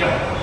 야.